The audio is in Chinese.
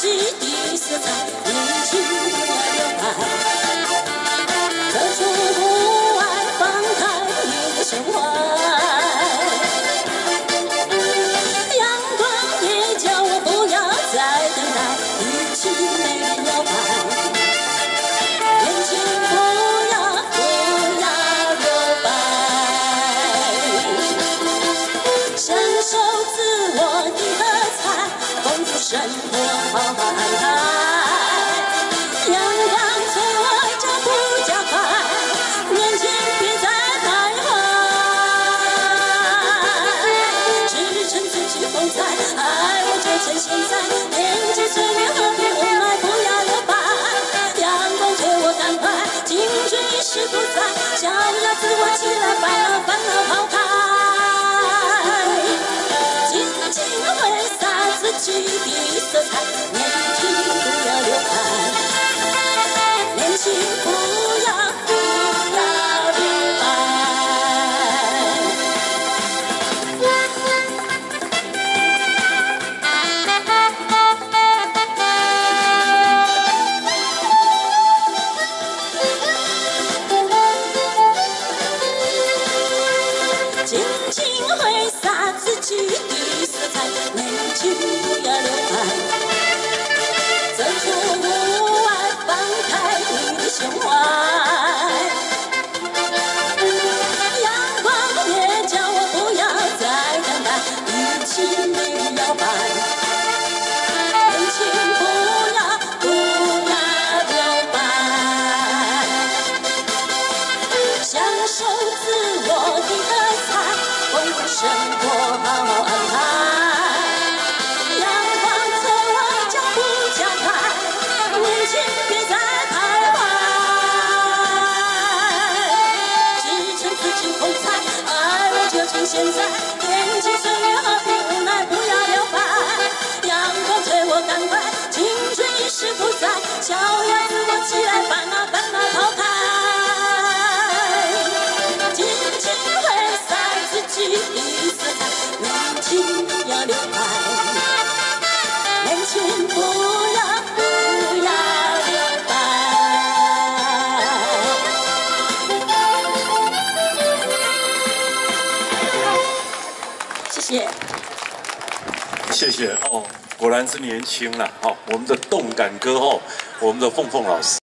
チキスタ」「うちに」生活好安排，阳光催我脚步加快，年轻别再徘徊，驰骋自取风采，爱我这健现在，年届知年何必无奈，不要留白，阳光催我赶快，青春一时不。己的色彩，年轻不要留白，年轻不要不要留白，尽情挥洒自己的年轻不要留白，走出户外，放开你的胸怀。阳光也叫我不要再等待，一起美丽摇摆。年轻不要不要留白，享受自我的喝彩，丰富生活好好安排。现在，年轻岁月和无奈，不要留白。阳光催我赶快，谢谢。谢谢哦，果然是年轻了哦，我们的动感歌后，我们的凤凤老师。